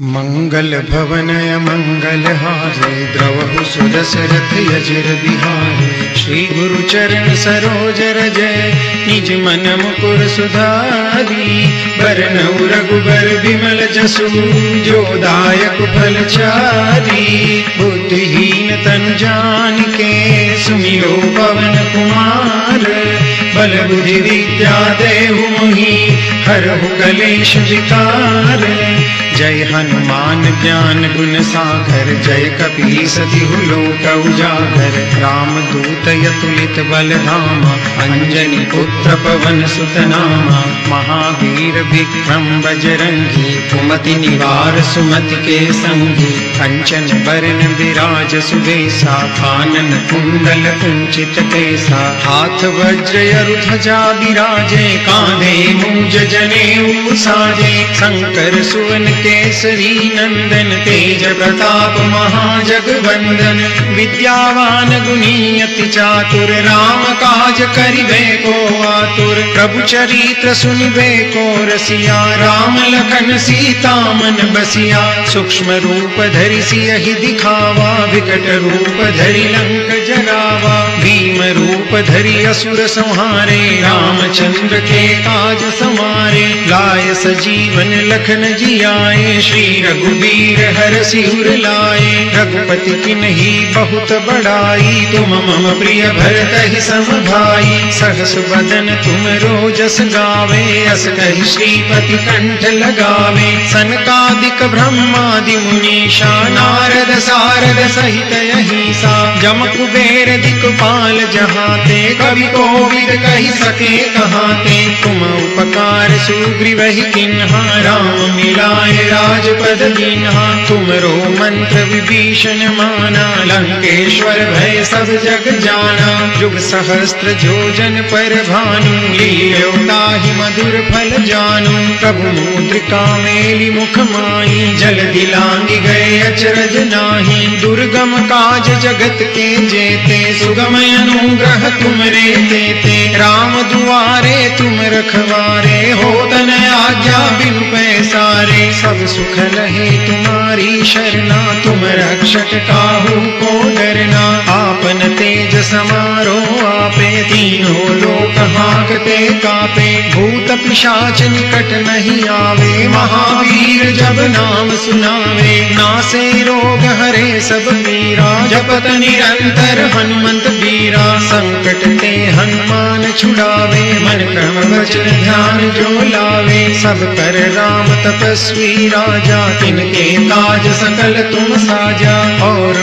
मंगल भवनय मंगल हारे, द्रवहु सुदशरथ यजिर बिहारे। श्री गुरु चरण सरोज रजय निज मन मुकुर सुधारी। बरनऊ रघुबर बिमल जसु, जो दायक फल चारी। बुद्धिहीन तन जान के सुमिरो पवन कुमार। बल बुद्धि विद्या देहु मोहि हरहु कलेश जय हनुमान ज्ञान गुण सागर, जय कपी सतिहु लोक उजागर। राम दूत यतुलित बल धामा अंजनी पुत्र पवन सुत नामा महावीर विक्रम बजरंगी, कुमति निवार सुमति के संगी। कंचन बरन विराज सुबेसा कानन कुंडल कुंचित केसा। हाथ वज्र ध्वजा विराजे कांधे मूज जने साजे। शंकर सुवन केसरी नंदन तेज प्रताप महाजगवंदन, विद्यावान गुणी चातुर, राम काज करिबे को आतुर, प्रभु चरित्र सुनिबे को रसिया, राम लखन सीता मन बसिया, सूक्ष्म रूप धरि सियहि दिखावा, विकट रूप धरि लंक जरावा भीम रूप धरि असुर संहारे, रामचंद्र के काज समारे, लाय सजीवन लखन जियाए। श्री रघुबीर हर सिर लाए। रघुपति की नहीं, बहुत बड़ाई। तुम मम प्रिय भरत ही सम भाई। सहस बदन तुम रोजस गावे, अस कही श्रीपति कंठ लगावे। सनकादिक ब्रह्मादि मुनीषा, नारद सारद सहित अहिसा। जम कुबेर दिक्पाल जहाते, कवि कोविद कही सके कहाते। तुम उपकार सुग्रीव ही किन्हा, राम मिलाए राजपद दीन्हा तुमरो मंत्र विभीषण माना। लंकेश्वर भय सब जग जाना। युग सहस्त्र जोजन पर भानु। लील्योताहि मधुर फल जानू। प्रभु मुद्रिका मेली मुख माई। जल दिलांगी गए अचरज नाही। दुर्गम काज जगत के जेते। सुगम अनुग्रह तुमरे देते। राम दुआरे तुम रखवारे। हो तन आज्ञा बिनु पैसारे सब सुख लहे तुम्हारी शरणा, तुम रक्षक काहू को डरना। आपन तेज समारो आपे तीनों लोक हाकते, कापे। भूत पिशाच निकट नहीं आवे महावीर जब नाम सुनावे, नासे रोग हरे सब पीरा। जपत निरंतर हनुमंत बीरा संकट ते हनुमान छुड़ावे। मन क्रम वचन ध्यान जो लावे, सब कर राम तपस्वी राजा। तिनके ताज सकल तुम साजा, और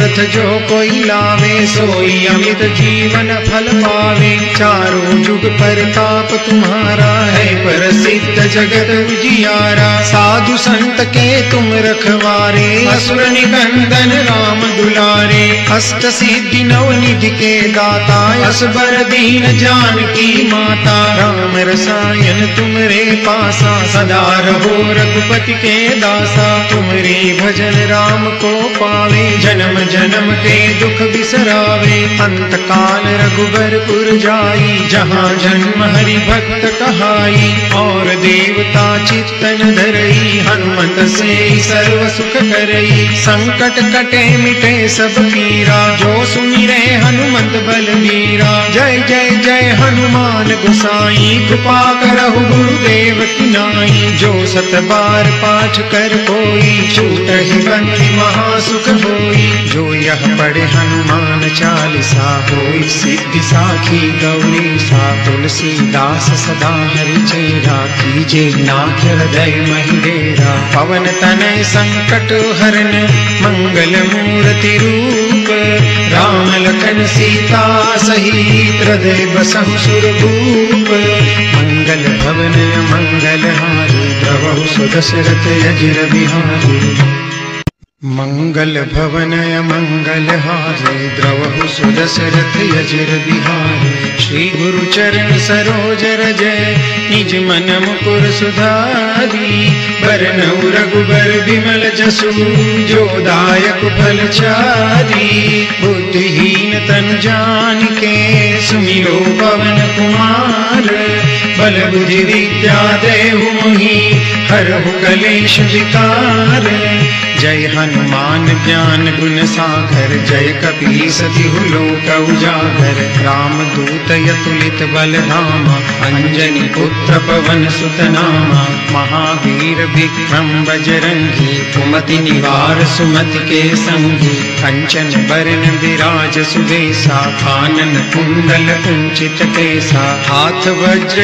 मनोरथ जो कोई लावे, सोई अमित जीवन फल पावे। चारों जुग पर ताप तुम्हारा है, प्रसिद्ध जगत जियारा साधु संत के तुम रखवारे। असुर निकंदन राम दुलारे। अष्ट सिद्धि नव निधि के दाता, असबर दीन जान की माता। राम रसायन तुमरे पासा, सदा रहो रघुपति के दासा। तुमरे भजन राम को पावे, जन्म जन्म के दुख बिसरावे। अंत काल रघुबरपुर जाई, जहाँ जन्म हरि भक्त कहाई। और देवता चित्तन धरई, हनुमत से सर्व सुख करई। संकट कटे मिटे सब पीरा जो सुमिरे हनुमत बलबीरा जय जय जय हनुमान गोसाई। कृपा करहु गुरुदेव की नाई। जो सत बार पाठ कर कोई, छूट ही बंदी महासुख होई। जो यह पढ़े हनुमान चालीसा होई। सिद्धि साखी गौरी सा तुलसीदास सदा हरि चेरा। कीजे नाथ हृदय महिडेरा पवन तनय संकट हरन, मंगल मूर्ति रूप राम लखन सीता सहित बसहु सुरभूप मंगल भवन, मंगल हारी प्रभु सुदशरथ यजिर बिहारी। मंगल भवनय मंगल हारे द्रवहु सुदशरथ यजिर बिहारे। श्री गुरु चरण सरोज जय निज मन मुकुर सुधारी। बरनऊ रघुबर विमल जसु, जो दायक फल चारी। जान के सुमिरो पवन कुमार। बल बुद्धि विद्या देहु मुहि हरहु कलेश विकार। जय हनुमान ज्ञान गुण सागर, जय कपी सतिहु लोक उजागर राम दूत यतुलित बल राम अंजनी पुत्र पवन सुत नाम महावीर विक्रम बजरंगी, कुमति निवार सुमति के संगी कंचन बरन विराज सुबेसा कानन कुंडल कुंचित केसा। हाथ वज्र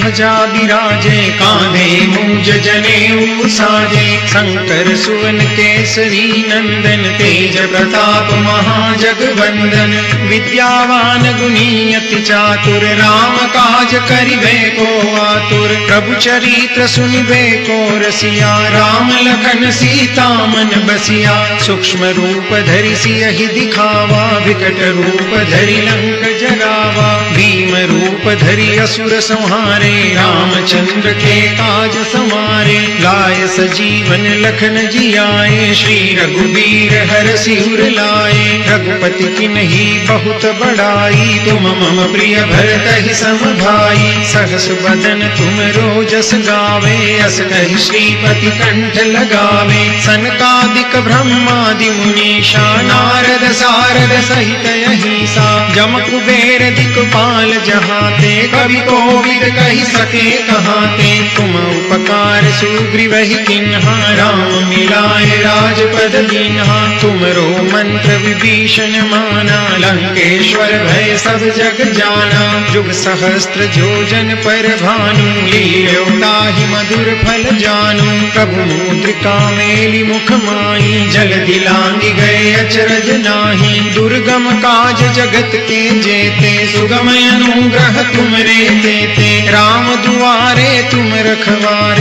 ध्वजा विराजे, कांधे मूज जने साजे। शंकर सुवन केसरी नंदन, तेज प्रताप, महाजगवंदन। विद्यावान गुणीयति चातुर, राम काज करिबे को आतुर। प्रभु चरित्र सुनिबे को रसिया राम लखन सीता मन बसिया। सूक्ष्म रूप धरि सियहि दिखावा, विकट रूप धरि लंक जगावा। भीम रूप धरि असुर संहारे, रामचंद्र के काज समारे। लाय सजीवन लखन जियाए श्री रघुबीर हर सिर लाए। रघुपति की नहीं, बहुत बड़ाई। तुम मम प्रिय भरत ही सम भाई सहस बदन तुम रोजस गावे। अस कही श्रीपति कंठ लगावे। सनकादिक ब्रह्मादि मुनीषा नारद सारद सहित अहिसा। जम कुबेर दिक्पाल जहाते। कवि कोविद कही सके कहाते। तुम उपकार सुग्रीव ही किन्हा राम मिलाए। राजपद दीन्हा तुमरो मंत्र विभीषण माना, लंकेश्वर भय सब जग जाना। जुग सहस्त्र जोजन पर भानु लील्योताहि मधुर फल जानू। प्रभु मुद्रिका मेली मुख माई जल दिलांगी गए अचरज नाही। दुर्गम काज जगत के जेते सुगम अनुग्रह तुम रे देते। राम दुआरे तुम रखवारे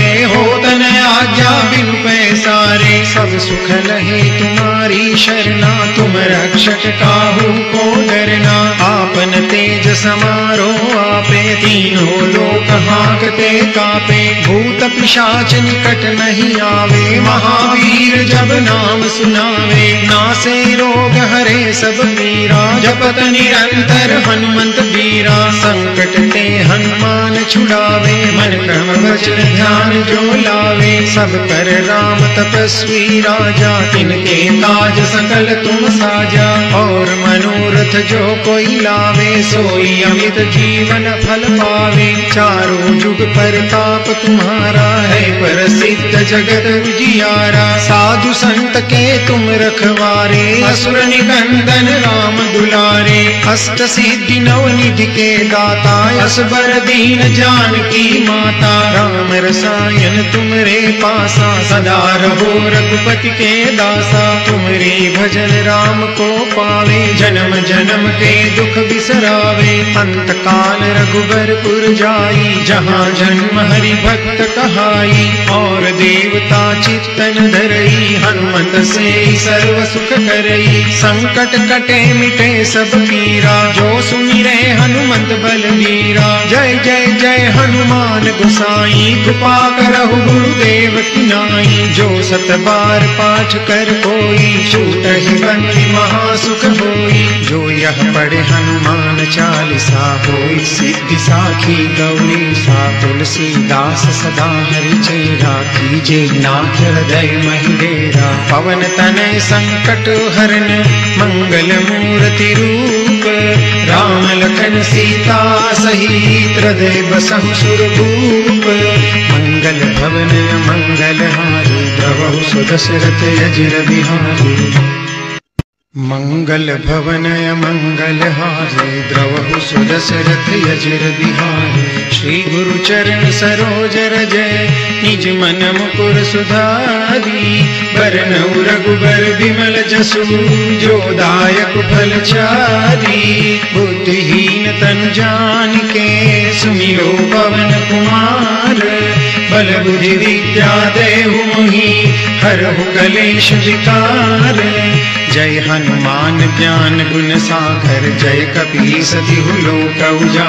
पैसारे सुख लहे तुम्हारी शरणा, तुम रक्षक काहू को डरना। आपन तेज समारो आपे तीनों लोक हाकते, कापे। भूत पिशाच निकट नहीं आवे महावीर जब नाम सुनावे, नासे रोग हरे सब पीरा। जपत निरंतर हनुमंत बीरा संकट ते हनुमान छुड़ावे, मन क्रम वचन ध्यान जो लावे। सब कर राम तपस्वी राजा, तिनके काज सकल तुम साजा। और मनोरथ जो कोई लावे, सोई अमित जीवन फल पावे। चारों जुग पर ताप तुम्हारा है, प्रसिद्ध जगत उजियारा साधु संत के तुम रखवारे असुर निकंदन राम अष्ट सिद्धि नव निधि के दाता असबर दीन जान की माता। राम रसायन तुमरे पासा, सदा रहो रघुपति के दासा। तुमरे भजन राम को पावे, जन्म जन्म के दुख बिसरावे। अंत काल रघुबरपुर जाई, जहाँ जन्म हरि भक्त कहाई। और देवता चित्तन धरई, हनुमत से सर्व सुख करई। संकट कटे मिटे सब पीरा जो सुनी रे हनुमंत बलवीरा जय जय जय हनुमान गुसाई, कृपा करहु गुरुदेव की नाई। जो सत बार पाठ कर कोई, छूट ही बंदी महासुख होई। जो यह पढ़े हनुमान चालीसा होई, सिद्धि साखी गौरी सा तुलसीदास सदा हरि चेरा कीजे नाथ हृदय महिडेरा पवन तनय संकट हरन, मंगल मूर्ति रूप राम लखन सीता सहित हृदय बसहु सुरभूप मंगल भवन मंगल हारी द्रवहु सुदशरथ यजिर बिहारी। मंगल भवनय मंगल हारे द्रवहु सुदशरथ यजिर बिहारी श्री गुरु चरण सरोज जय निज मन मुकुर सुधारी बरनऊ रघुबर विमल जसु, जो दायक फल चारी। बुद्धिहीन तन जान के सुमिरो पवन कुमार, बल बुद्धि विद्या देहु मोहि हरहु कलेश विकार। जय हनुमान ज्ञान गुण सागर, जय कपी सति लोक उजा